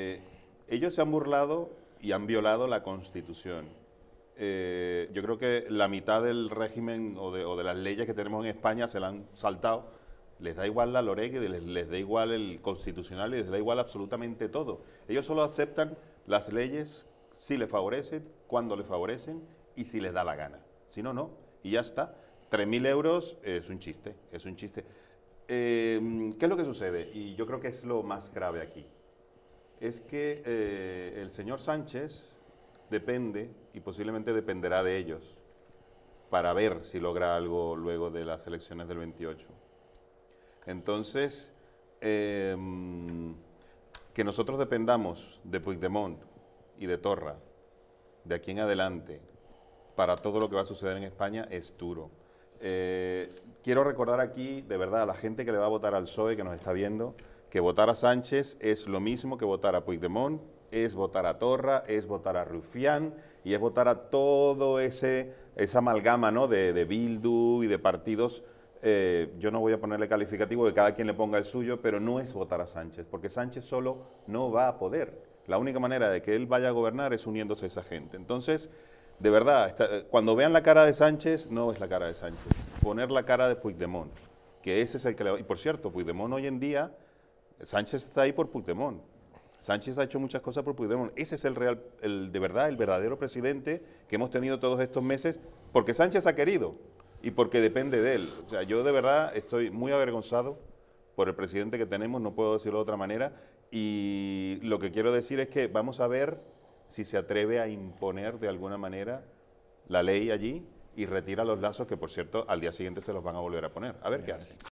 Eh, ellos se han burlado y han violado la Constitución. Eh, yo creo que la mitad del régimen o de, las leyes que tenemos en España se la han saltado. Les da igual la Loreque, les, da igual el constitucional, les da igual absolutamente todo. Ellos solo aceptan las leyes si les favorecen, cuando les favorecen y si les da la gana. Si no, no. Y ya está. 3.000 euros es un chiste, es un chiste. Eh, ¿Qué es lo que sucede? Y yo creo que es lo más grave aquí. Es que eh, el señor Sánchez depende, y posiblemente dependerá de ellos, para ver si logra algo luego de las elecciones del 28. Entonces, eh, que nosotros dependamos de Puigdemont y de Torra de aquí en adelante para todo lo que va a suceder en España es duro. Eh, quiero recordar aquí, de verdad, a la gente que le va a votar al PSOE, que nos está viendo, que votar a Sánchez es lo mismo que votar a Puigdemont, es votar a Torra, es votar a Rufián y es votar a todo ese esa amalgama ¿no? de, de Bildu y de partidos. Eh, yo no voy a ponerle calificativo, que cada quien le ponga el suyo, pero no es votar a Sánchez, porque Sánchez solo no va a poder. La única manera de que él vaya a gobernar es uniéndose a esa gente. Entonces, de verdad, cuando vean la cara de Sánchez, no es la cara de Sánchez. Poner la cara de Puigdemont, que ese es el que le va... Y por cierto, Puigdemont hoy en día, Sánchez está ahí por Puigdemont. Sánchez ha hecho muchas cosas por Puigdemont. Ese es el real, el, de verdad, el verdadero presidente que hemos tenido todos estos meses, porque Sánchez ha querido y porque depende de él. O sea, yo de verdad estoy muy avergonzado por el presidente que tenemos, no puedo decirlo de otra manera, y lo que quiero decir es que vamos a ver si se atreve a imponer de alguna manera la ley allí y retira los lazos que, por cierto, al día siguiente se los van a volver a poner. A ver qué hace.